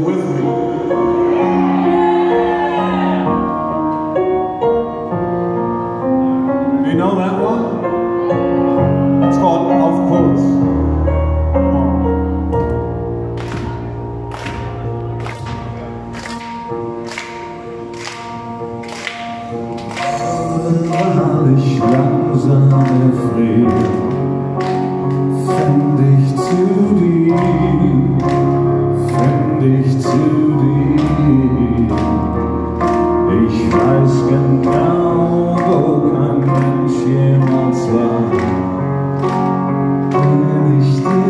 with me. Know that one? It's called Auf Kurs. Come on. wahrlich langsam Ich weiß genau, wo kein Mensch jemals war, wenn ich dich.